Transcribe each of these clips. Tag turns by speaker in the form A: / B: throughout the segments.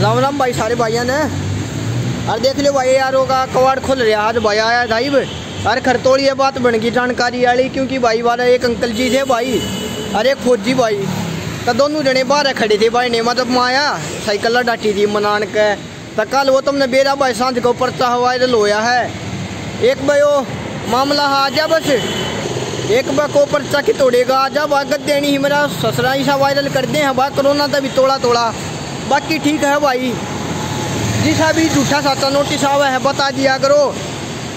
A: राम राम भाई, सारे भाइयों ने। और देख लो भाई यारों का कवाड़ खुल रहा आज भाई, आया साहिब। अरे खरतोड़ी ये बात बन गई जानकारी वाली, क्योंकि भाई वाला एक अंकल जी थे भाई। अरे फौजी भाई तो दोनों जने बाहर खड़े थे भाई ने मतलब माया साइकिल डाटी थी मनान के तो कल वो तुमने बेरा भाई साँझ को पर्चा वायरल होया है। एक भाई वो मामला आ जा बस। एक बार को पर्चा की तोड़ेगा जब आगत देनी ही मेरा ससरा ही सा वायरल कर दे, हैं भाई, कोरोना भी तोड़ा तोड़ा बाकी ठीक है भाई। जिसा भी झूठा साचा नोटिस आवा है, बता दिया करो।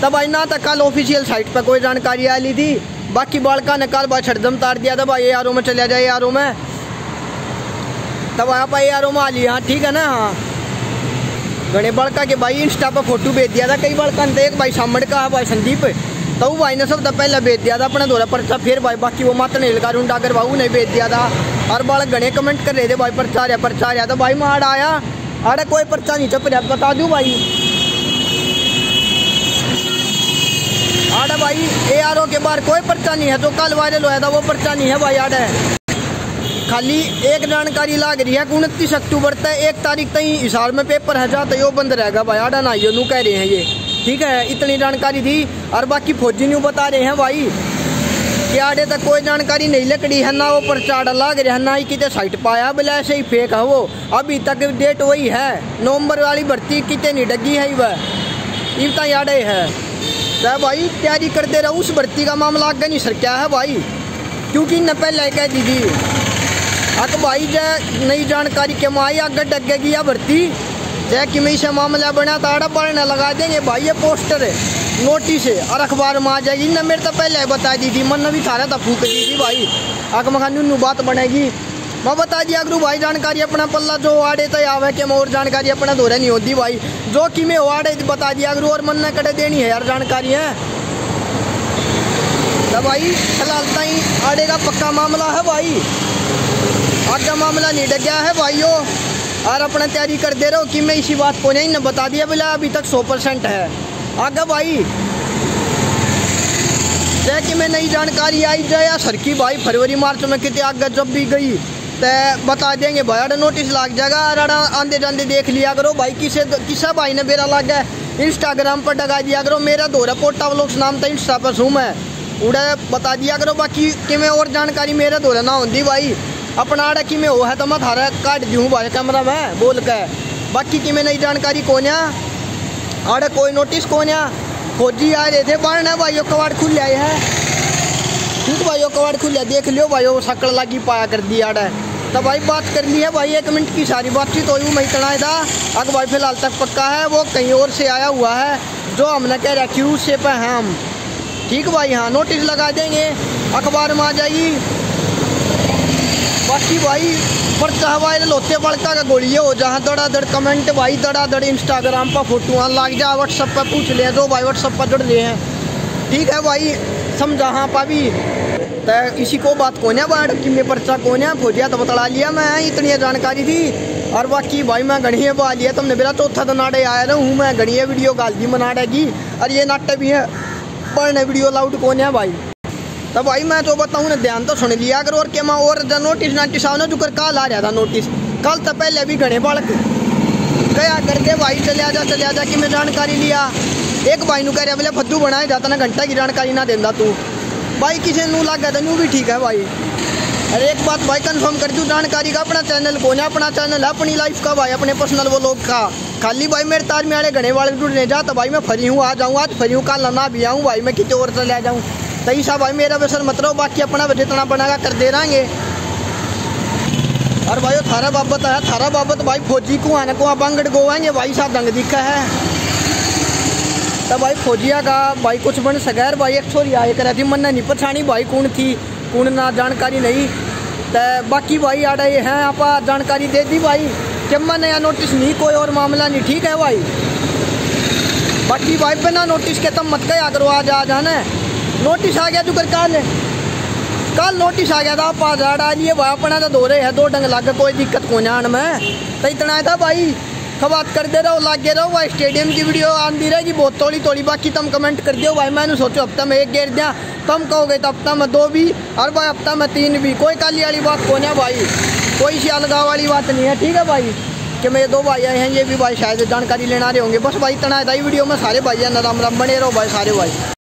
A: तब आज ना तो कल ऑफिशियल साइट पर कोई जानकारी आ ली थी। बाकी बालका ने कल बाद छड़दम तार दिया था, भाई यारों में चले जाए यारों में। तब आया भाई यारों में आ लिया हाँ ठीक है ना हाँ। गणे बड़का के भाई इंस्टा पर फ़ोटो भेज दिया था, कई बड़का ने एक भाई सामड़ का भाई संदीप। तो भाई ने सब तो पहले भेज दिया था अपना दौरा पर्चा फिर भाई बाकी वो माता नील का डागर बाबू ने भेज दिया था। और बालक गणे कमेंट कर रहे थे भाई पर्चा रहा पर्चा रहा तो भाई माड़ आया। अरे कोई पर्चा नहीं चप रहा, बता दूँ भाई। आड़ा भाई ए आर ओ के बाहर कोई पर्चा नहीं है जो कल वायरल हुआ था, वो पर्चा नहीं है भाई आड़ा खाली एक जानकारी लाग रही है उनतीस अक्टूबर तक एक तारीख तक हिसार में पेपर है जाता यो बंद रहेगा भाई आड़ा ना, यो नू कह रहे हैं ये। ठीक है, इतनी जानकारी थी और बाकी फौजी न्यू बता रहे हैं भाई कि आड़े तक कोई जानकारी नहीं लकड़ी है, ना वो पर्चा लाग रहा है, ना ही कितने साइट पाया, बोले ऐसे ही फेक है वो। अभी तक डेट वही है, नवंबर वाली भर्ती कितने नहीं डगी है वह इतना याडे है। तो भाई, तैयारी करते रहो, उस भर्ती का मामला आगे नहीं सर, क्या है भाई? क्योंकि न पहले कह दी थी। अक भाई जय नई जानकारी के माई आगे डगेगी या भर्ती कि मैं से मामला बना तो आड़ा बढ़ने लगा देंगे भाई, ये पोस्टर है। नोटिस है। और अखबार में आ जाएगी। न मेरे तो पहले बता दी थी, मन भी थारा था, फूक दी थी भाई। अक मखान नू बात बनेगी। मैं बता दिया करूँ भाई, जानकारी अपना पल्ला जो आड़े तो आवे कि मैं और जानकारी अपना दौरे नहीं होती भाई। जो कि मैं आड़े, बता दिया करूँ और मन न कटे देनी है यार, जानकारी है। तो भाई, फ़िलहाल तई आड़े का पक्का मामला है भाई। आगे मामला नहीं डग गया है भाइयों। और अपना तैयारी कर दे रहे हो कि मैं इसी बात को नहीं बता दिया, बोला अभी तक सौ परसेंट है। आगे भाई। जय कि मैं नई जानकारी आई जाए या सर की भाई, फरवरी, मार्च में कितने आगे जब भी गई तो बता देंगे भाई, अरे नोटिस लग जाएगा अरे आंदे जाते देख लिया करो भाई, किसे किसा भाई ने मेरा लग गया इंस्टाग्राम पर डगा दिया करो, मेरा दौरा पोटा व्लॉग्स नाम था इंस्टा पर सूम है। उड़े बता दिया करो, बाकी कि मैं और जानकारी, मेरे दौरा ना होती भाई। अपना कि मैं वो है तो मैं थारा काट दूँ भाई कैमरा में बोल के। बाकी कि मैं नई जानकारी कौन आड़े कोई नोटिस कौन फौजी आ रहे थे बाहर ना भाई? कवाड़ खुल आए है। ठीक भाई कवाड़ खुल देख लियो भाई, वो सकड़ लगी पाया कर दी आड़ा। तो भाई बात कर ली है भाई, एक मिनट की सारी बातचीत हो मैं इतना था। अब भाई फ़िलहाल तक पक्का है, वो कहीं और से आया हुआ है, जो हमने कह रहा क्यू से पे हैं हम। ठीक भाई हाँ नोटिस लगा देंगे। अखबार में आ जाएगी बाकी भाई पर्चा वायरल होते बड़का का गोली हो जहाँ दड़ा दड़ कमेंट भाई दड़ा दड़ इंस्टाग्राम पर फ़ोटो लग जा व्हाट्सअप पर पूछ ले, जो भाई व्हाट्सअप पर जुड़ रहे हैं। ठीक है भाई, समझा हाँ पावी तो इसी को बात कौन है बाढ़ कि मैं पर्चा कौन है? फौजिया तो बतला लिया मैं, इतनी जानकारी थी। और बाकी भाई, मैं गणिया बा लिया, तुमने मेरा चौथा तो नाटे आया ना, हूँ मैं गणिया वीडियो गाल दी मनाड़ेगी। और ये नाटे भी है पढ़ने वीडियो लाउड कौन है भाई? तो भाई मैं तो बताऊँ ना ध्यान तो सुन लिया अगर और क्या मैं और नोटिस नाटिस आओ ना जो कर कल आ रहा था नोटिस कल तो पहले भी घने बालक। गया करके भाई चले जा चले जा कि मैं जानकारी लिया। एक भाई नु कह रहा बोले फद्दू बनाया जाता ना घंटा की जानकारी ना देता तू। भाई किसी नू लग गया नू भी ठीक है भाई। अरे एक बात भाई कंफर्म कर दूँ, जानकारी का अपना चैनल कौन है? अपना चैनल है अपनी लाइफ का भाई, अपने पर्सनल वो लोग का। खाली भाई मेरे तार में आड़े घने वाले जुड़ने जा तो भाई मैं फरी हूँ, आ जाऊँ, आज फरी हूँ, कल ना भी आऊँ भाई, मैं कितने और चले जाऊँ। तो ऐसा भाई मेरा वैसन मत रहो बाकी अपना जितना बनागा कर दे रहेंगे और भाई थारा बाबत है थारा बाबत भाई फौजी को आने को बंगड़ गोवाएँगे भाई साहब दंग दिखा है तो भाई फौजिया का भाई कुछ बन सगैर भाई एक छोरी आए कर थी मन नहीं पछानी भाई कौन थी कौन ना जानकारी नहीं तो बाकी भाई आड़ा ये हैं आप जानकारी दे दी भाई कि मन या नोटिस नहीं कोई और मामला नहीं ठीक है भाई बाकी भाई बिना नोटिस के तब मत गया करो आज आ जाना नोटिस आ गया तू कर कल। कल नोटिस आ गया था, आप आ डालिए भाई, अपना तो दो रहे है, दो डंग लग, कोई दिक्कत को जान में। तो इतना था भाई बात कर दे रहो, लागे रहो, भाई, स्टेडियम की वीडियो आती रहेगी, बहुत थोड़ी थोड़ी बाकी तुम कमेंट कर दियो, भाई, मैंने सोचो, हफ़्ता में एक गेर दिया, तुम कहोगे तो हफ़्ता में दो भी, और भाई, हफ़्ता में तीन भी, कोई काली वाली बात कौन है भाई, कोई सी अलगाव वाली बात नहीं है, ठीक है, भाई, कि मेरे दो भाई आए हैं, ये भी भाई शायद जानकारी लेना रहे होंगे, बस भाई, इतना है वीडियो में सारे भाई राम राम, बने रहो, भाई, सारे भाई।